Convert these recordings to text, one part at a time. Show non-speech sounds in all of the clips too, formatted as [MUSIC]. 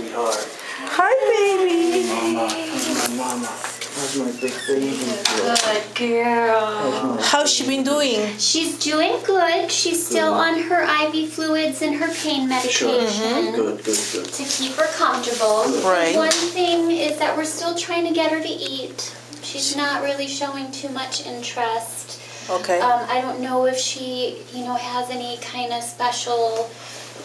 sweetheart. Hi, baby. Mama, how's my mama? How's my big baby? Good girl. How's she been doing? She's doing good. She's still on her IV fluids and her pain medication Sure. Good, good, good. to keep her comfortable. Right. One thing is that we're still trying to get her to eat. She's not really showing too much interest. Okay. Um, I don't know if she, you know, has any kind of special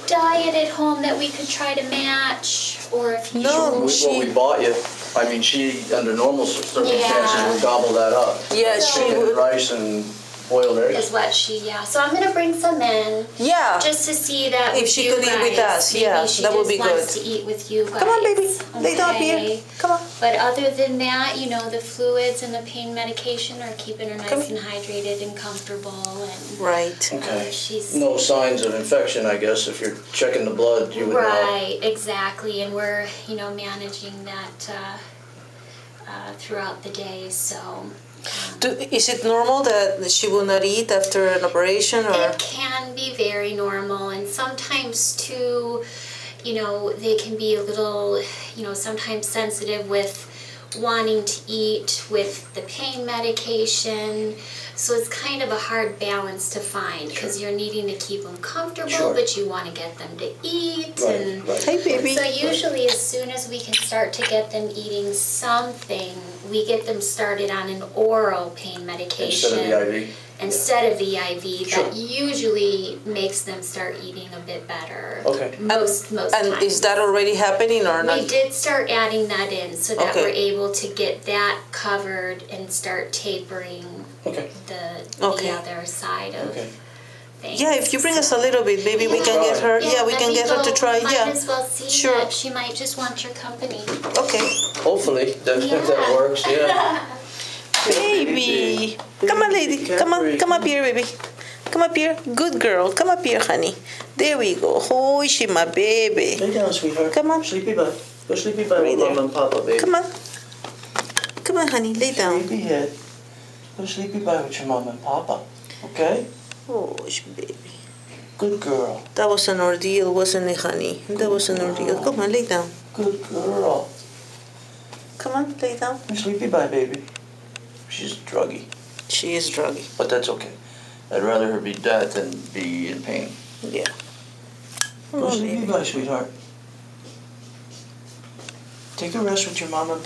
diet at home that we could try to match, or if you No. We- What She- we bought you, I mean, she, under normal circumstances, Yeah. would gobble that up. yeah, she Chicken and would. rice and boiled eggs. is what she, yeah. So I'm gonna bring some in. Yeah. Just to see that If she you could eat with us, Maybe yeah, she that would be good. to eat with you guys. Come on, baby. Lay down here. Okay. Come on. But other than that, you know, the fluids and the pain medication are keeping her nice Come and hydrated and comfortable, and Right. uh, Okay. she's No signs of infection, I guess, if you're checking the blood, you would know. right, exactly. And we're, you know, managing that uh, uh, throughout the day. So Do, is it normal that she will not eat after an operation, or? It can be very normal, and sometimes too, you know, they can be a little, you know, sometimes sensitive with wanting to eat with the pain medication. So it's kind of a hard balance to find because you're needing to keep them comfortable, Sure. but you want to get them to eat. Right, and right. Hey, so usually, as soon as we can start to get them eating something, we get them started on an oral pain medication Instead of the IV. instead of the IV. Sure. That usually makes them start eating a bit better. Okay. Most um, most and times. is that already happening or not? we did start adding that in so that Okay. we're able to get that covered and start tapering Okay. the Okay. the other side of Okay. Things. Yeah, if you bring us a little bit, maybe we can get her. Yeah, we can get her to try. Might Yeah. as well see Sure. that. She might just want your company. Okay. Hopefully, that, if that Yeah. works, yeah. [LAUGHS] Baby. Come on, lady. Come on. Capri. Come up here, baby. Come up here. Good girl. Come up here, honey. There we go. Oh, she my baby. Lay down, sweetheart. Come on. Sleepy bye. Go sleepy bye Right with there. mama and papa, baby. Come on. Come on, honey. Lay down. Sleepy head. Go sleepy bye with your mama and papa. Okay? Oh, baby. Good girl. That was an ordeal, wasn't it, honey? That was an ordeal. Come on, lay down. Good girl. Come on, lay down. Sleepy bye, baby. She's druggy, She is druggy. but that's okay. I'd rather her be dead than be in pain. Yeah. Go Oh, sleepy bye, sweetheart. Take a rest with your mama